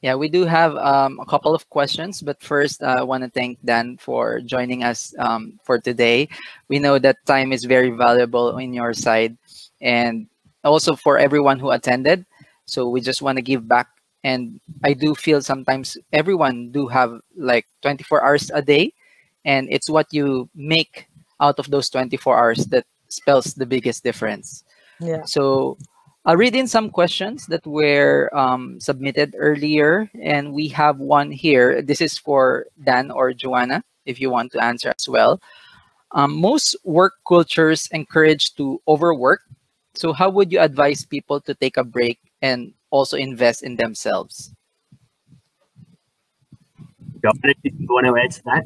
Yeah, we do have um, a couple of questions, but first uh, I want to thank Dan for joining us um, for today. We know that time is very valuable on your side and also for everyone who attended. So we just want to give back. And I do feel sometimes everyone do have like 24 hours a day and it's what you make out of those 24 hours that spells the biggest difference. Yeah. So I'll read in some questions that were um, submitted earlier, and we have one here. This is for Dan or Joanna, if you want to answer as well. Um, most work cultures encourage to overwork. So, how would you advise people to take a break and also invest in themselves? You want to that?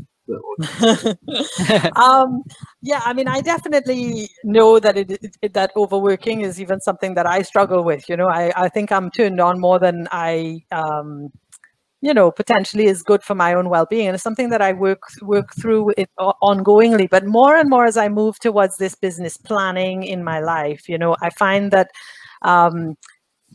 um, yeah, I mean, I definitely know that it, it, that overworking is even something that I struggle with. You know, I, I think I'm turned on more than I, um, you know, potentially is good for my own well-being, and it's something that I work work through it ongoingly. But more and more as I move towards this business planning in my life, you know, I find that. Um,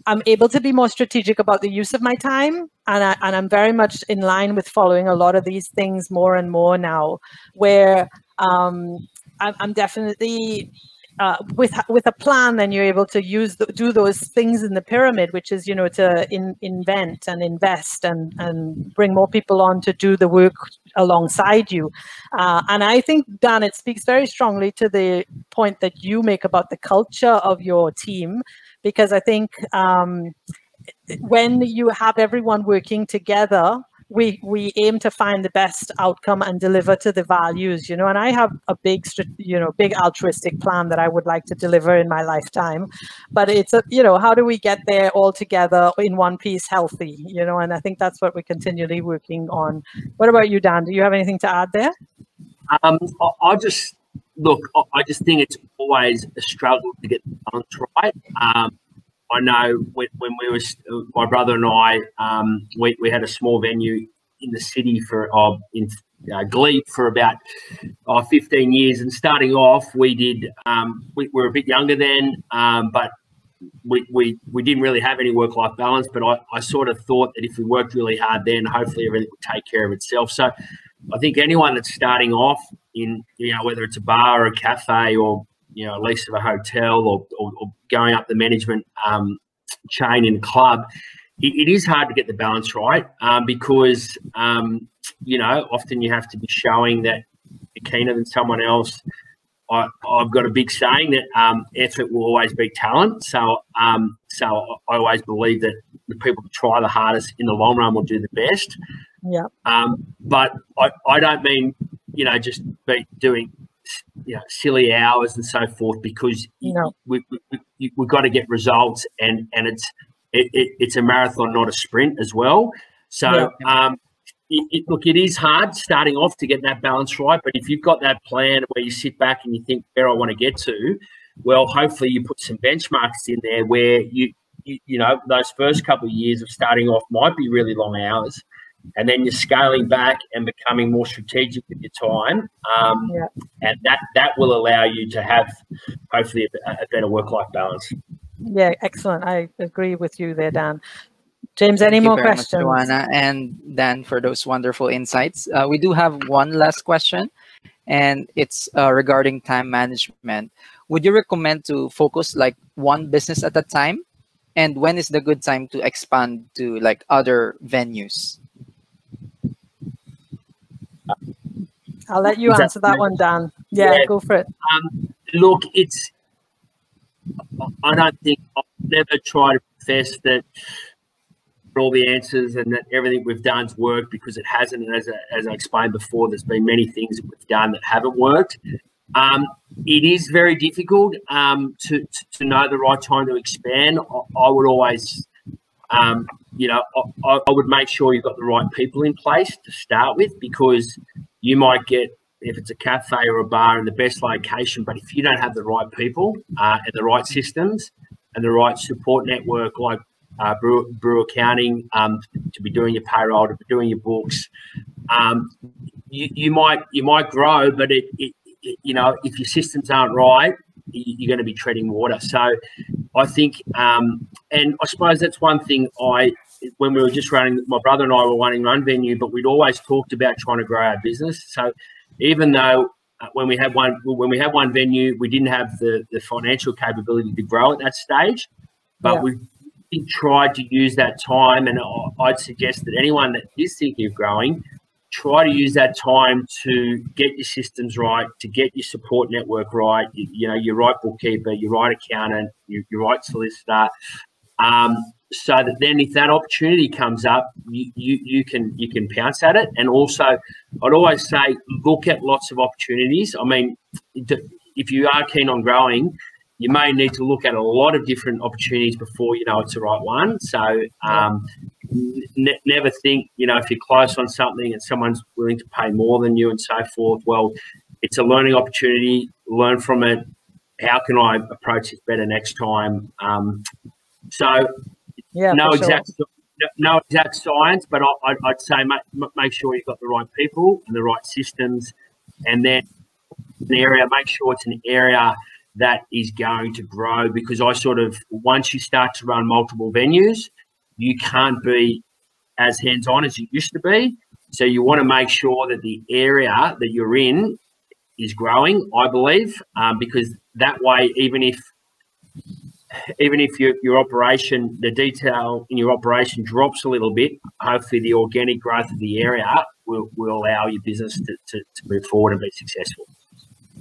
I'm able to be more strategic about the use of my time. And, I, and I'm very much in line with following a lot of these things more and more now, where um, I'm, I'm definitely uh, with with a plan, then you're able to use the, do those things in the pyramid, which is you know to in, invent and invest and and bring more people on to do the work alongside you. Uh, and I think Dan, it speaks very strongly to the point that you make about the culture of your team because I think um, when you have everyone working together, we we aim to find the best outcome and deliver to the values you know and i have a big you know big altruistic plan that i would like to deliver in my lifetime but it's a you know how do we get there all together in one piece healthy you know and i think that's what we're continually working on. What about you dan? Do you have anything to add there? Um i just look, I just think it's always a struggle to get the balance right. Um, I know when, when, we were, my brother and I, um, we, we had a small venue in the city for uh, in uh, Glebe for about uh, 15 years. And starting off, we did, um, we, were a bit younger then, um, but we, we, we didn't really have any work life balance. But I, I sort of thought that if we worked really hard then, hopefully everything would take care of itself. So I think anyone that's starting off in, you know, whether it's a bar or a cafe or, you know, a lease of a hotel or, or, or going up the management um, chain in a club, it, it is hard to get the balance right um, because um, you know often you have to be showing that you're keener than someone else. I, have got a big saying that um, effort will always beat talent. So, um, so I always believe that the people who try the hardest in the long run will do the best. Yeah. Um, but I, I don't mean you know just be doing you know silly hours and so forth because no. we, we, we, we've got to get results and and it's it, it, it's a marathon, not a sprint as well. So, yeah. um, it, it, look, it is hard starting off to get that balance right. But if you've got that plan where you sit back and you think where I want to get to, well, hopefully you put some benchmarks in there where you, you, you know, those first couple of years of starting off might be really long hours, and then you're scaling back and becoming more strategic with your time, um, yeah. and that that will allow you to have hopefully a, a better work life balance. Yeah, excellent. I agree with you there, Dan. James, any more questions? Much, Joanna and Dan, for those wonderful insights. Uh, we do have one last question, and it's uh, regarding time management. Would you recommend to focus like one business at a time? And when is the good time to expand to like other venues? I'll let you answer that, that one, Dan. Yeah, yeah, go for it. Um, look, it's I don't think I've never tried to profess that all the answers and that everything we've done's worked because it hasn't. And as I, as I explained before, there's been many things that we've done that haven't worked. Um, it is very difficult um, to, to, to, know the right time to expand. I, I would always, um, you know, I, I, would make sure you've got the right people in place to start with because you might get if it's a cafe or a bar in the best location, but if you don't have the right people uh, and the right systems and the right support network, like uh, brew, brew accounting, um, to be doing your payroll, to be doing your books, um, you, you might you might grow, but it, it, it, you know if your systems aren't right, you're going to be treading water. So I think, um, and I suppose that's one thing I when we were just running, my brother and I were running one venue, but we'd always talked about trying to grow our business. So even though uh, when we had one when we had one venue, we didn't have the the financial capability to grow at that stage, but yeah. we tried to use that time. And I'd suggest that anyone that is thinking of growing, try to use that time to get your systems right, to get your support network right. You, you know, your right bookkeeper, your right accountant, your, your right solicitor. Um, so that then if that opportunity comes up you, you, you can you can pounce at it and also i'd always say look at lots of opportunities i mean if you are keen on growing you may need to look at a lot of different opportunities before you know it's the right one so um, ne- never think you know if you're close on something and someone's willing to pay more than you and so forth well it's a learning opportunity learn from it how can i approach this better next time um, so yeah, no exact sure. no exact science, but I, would say make, make sure you've got the right people and the right systems, and then an area. Make sure it's an area that is going to grow because I sort of once you start to run multiple venues, you can't be as hands on as you used to be. So you want to make sure that the area that you're in is growing. I believe um, because that way, even if even if your, your operation, the detail in your operation drops a little bit, hopefully the organic growth of the area will, will allow your business to, to, to move forward and be successful.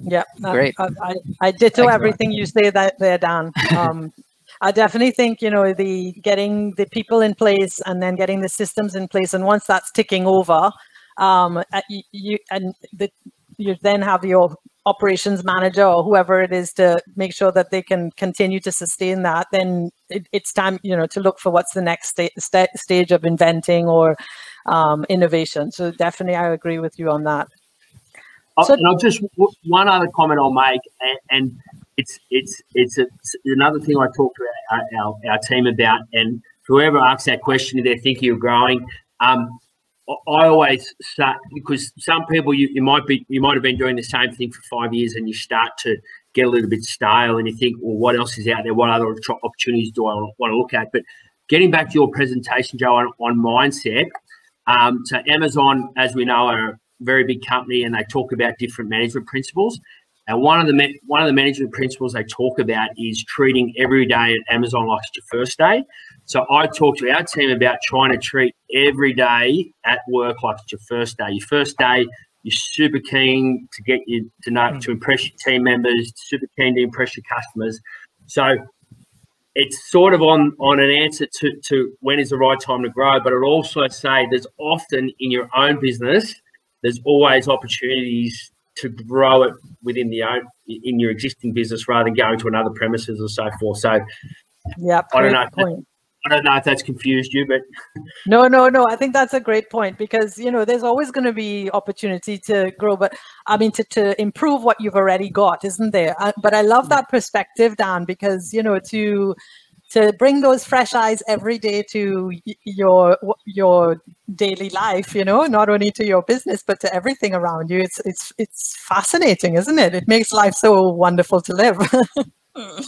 Yeah, great. I, I, I ditto Excellent. everything you say that there, Dan. Um, I definitely think you know the getting the people in place and then getting the systems in place, and once that's ticking over, um, you, you and the, you then have your operations manager or whoever it is to make sure that they can continue to sustain that, then it, it's time, you know, to look for what's the next sta- st- stage of inventing or um, innovation. So definitely, I agree with you on that. So, and I'll just one other comment I'll make, and, it's it's it's, a, it's, another thing I talk to our, our, our, team about, and whoever asks that question, they're thinking of growing. Um, I always start because some people you, you might be you might have been doing the same thing for five years and you start to get a little bit stale and you think, well, what else is out there? What other opportunities do I want to look at? But getting back to your presentation, Joe, on, on mindset. Um, so Amazon, as we know, are very big company and they talk about different management principles. And one of the one of the management principles they talk about is treating every day at Amazon like it's your first day. So I talk to our team about trying to treat every day at work like it's your first day. Your first day, you're super keen to get you to know mm. to impress your team members, super keen to impress your customers. So it's sort of on on an answer to, to when is the right time to grow, but it also say there's often in your own business, there's always opportunities to grow it within the own in your existing business rather than going to another premises or so forth. So yeah, I don't know. Point. I don't know if that's confused you, but no, no, no. I think that's a great point because you know there's always going to be opportunity to grow, but I mean to to improve what you've already got, isn't there? Uh, but I love that perspective, Dan, because you know to to bring those fresh eyes every day to your your daily life you know not only to your business but to everything around you. It's it's it's fascinating isn't it? It makes life so wonderful to live. Hmm.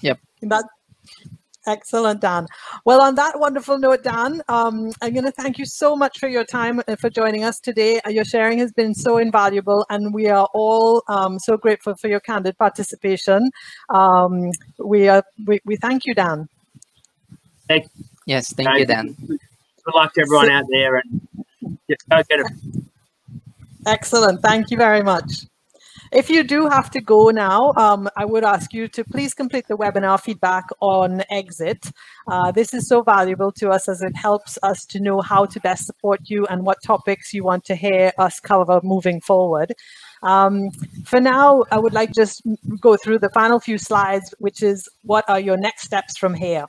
Yep. That Excellent, Dan. Well, on that wonderful note, Dan, um, I'm going to thank you so much for your time and for joining us today. Uh, your sharing has been so invaluable, and we are all um, so grateful for your candid participation. Um, we, are, we, we thank you, Dan. Thank yes, thank you, Dan. Good luck to everyone out there, and go get it. Excellent. Thank you very much. If you do have to go now, um, I would ask you to please complete the webinar feedback on exit. Uh, this is so valuable to us as it helps us to know how to best support you and what topics you want to hear us cover moving forward. Um, for now, I would like just go through the final few slides, which is what are your next steps from here?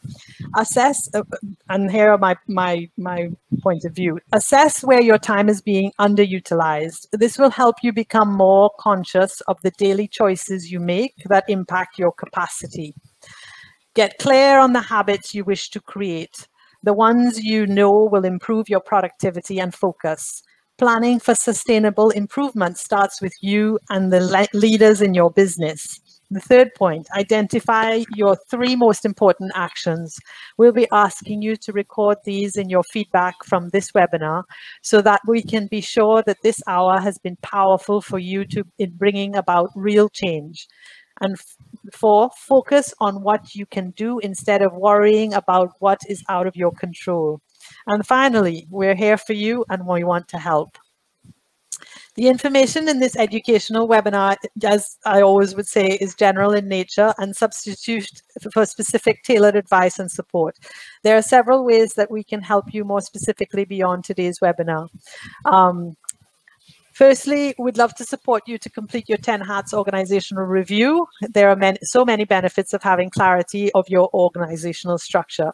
Assess, uh, and here are my, my, my point of view. Assess where your time is being underutilized. This will help you become more conscious of the daily choices you make that impact your capacity. Get clear on the habits you wish to create, the ones you know will improve your productivity and focus planning for sustainable improvement starts with you and the le leaders in your business. The third point, identify your three most important actions. We'll be asking you to record these in your feedback from this webinar so that we can be sure that this hour has been powerful for you to in bringing about real change. And four, focus on what you can do instead of worrying about what is out of your control. And finally, we're here for you and we want to help. The information in this educational webinar, as I always would say, is general in nature and substitute for specific tailored advice and support. There are several ways that we can help you more specifically beyond today's webinar. Um, Firstly, we'd love to support you to complete your 10 Hats organizational review. There are many, so many benefits of having clarity of your organizational structure.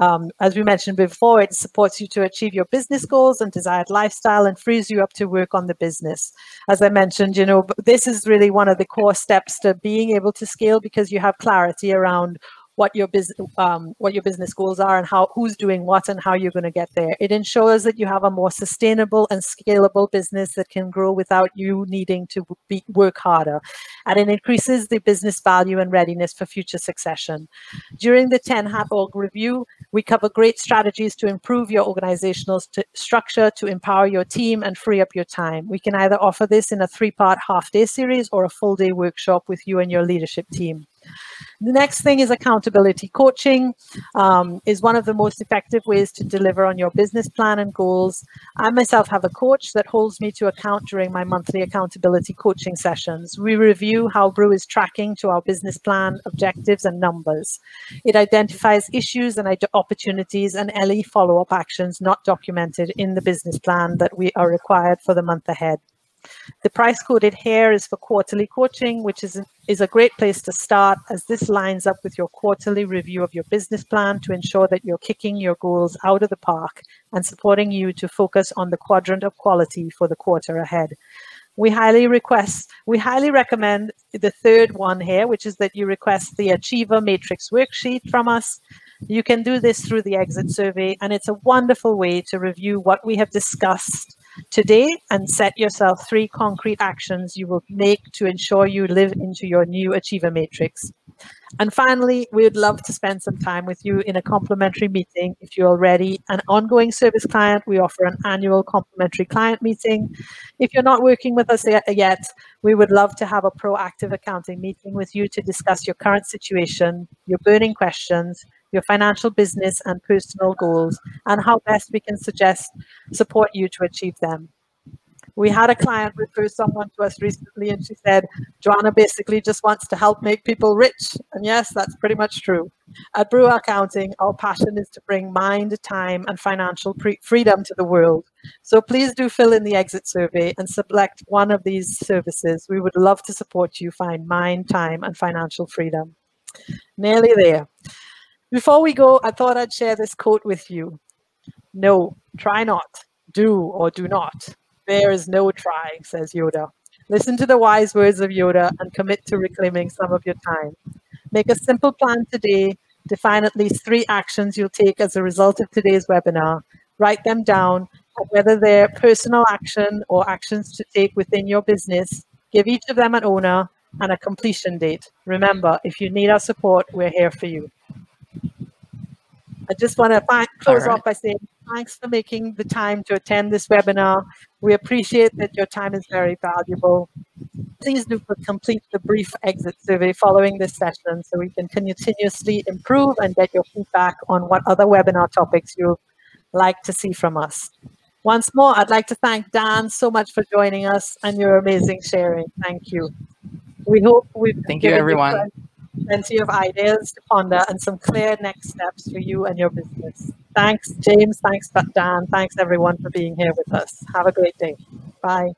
Um, as we mentioned before, it supports you to achieve your business goals and desired lifestyle and frees you up to work on the business. As I mentioned, you know, this is really one of the core steps to being able to scale because you have clarity around what your business um, what your business goals are and how who's doing what and how you're going to get there. It ensures that you have a more sustainable and scalable business that can grow without you needing to be, work harder, and it increases the business value and readiness for future succession. During the 10 Hat Org review, we cover great strategies to improve your organizational st structure, to empower your team, and free up your time. We can either offer this in a three-part half-day series or a full-day workshop with you and your leadership team. The next thing is accountability. Coaching um, is one of the most effective ways to deliver on your business plan and goals. I myself have a coach that holds me to account during my monthly accountability coaching sessions. We review how Brew is tracking to our business plan, objectives, and numbers. It identifies issues and opportunities and LE follow-up actions not documented in the business plan that we are required for the month ahead. The price coded here is for quarterly coaching, which is, is a great place to start as this lines up with your quarterly review of your business plan to ensure that you're kicking your goals out of the park and supporting you to focus on the quadrant of quality for the quarter ahead. We highly request, we highly recommend the third one here, which is that you request the Achiever Matrix worksheet from us. You can do this through the exit survey, and it's a wonderful way to review what we have discussed today and set yourself three concrete actions you will make to ensure you live into your new achiever matrix. And finally, we would love to spend some time with you in a complimentary meeting. If you're already an ongoing service client, we offer an annual complimentary client meeting. If you're not working with us yet, we would love to have a proactive accounting meeting with you to discuss your current situation, your burning questions, your financial business and personal goals, and how best we can suggest support you to achieve them. We had a client refer someone to us recently and she said, Joanna basically just wants to help make people rich. And yes, that's pretty much true. At Brew Accounting, our passion is to bring mind, time, and financial freedom to the world. So please do fill in the exit survey and select one of these services. We would love to support you find mind, time, and financial freedom. Nearly there. Before we go, I thought I'd share this quote with you. No, try not. Do or do not. There is no try, says Yoda. Listen to the wise words of Yoda and commit to reclaiming some of your time. Make a simple plan today. Define at least three actions you'll take as a result of today's webinar. Write them down, whether they're personal action or actions to take within your business. Give each of them an owner and a completion date. Remember, if you need our support, we're here for you. I just want to close right. off by saying thanks for making the time to attend this webinar. We appreciate that your time is very valuable. Please do complete the brief exit survey following this session so we can continuously improve and get your feedback on what other webinar topics you'd like to see from us. Once more, I'd like to thank Dan so much for joining us and your amazing sharing. Thank you. We hope we've Thank you, everyone. You plenty of ideas to ponder and some clear next steps for you and your business. Thanks, James. Thanks, Dan. Thanks, everyone, for being here with us. Have a great day. Bye.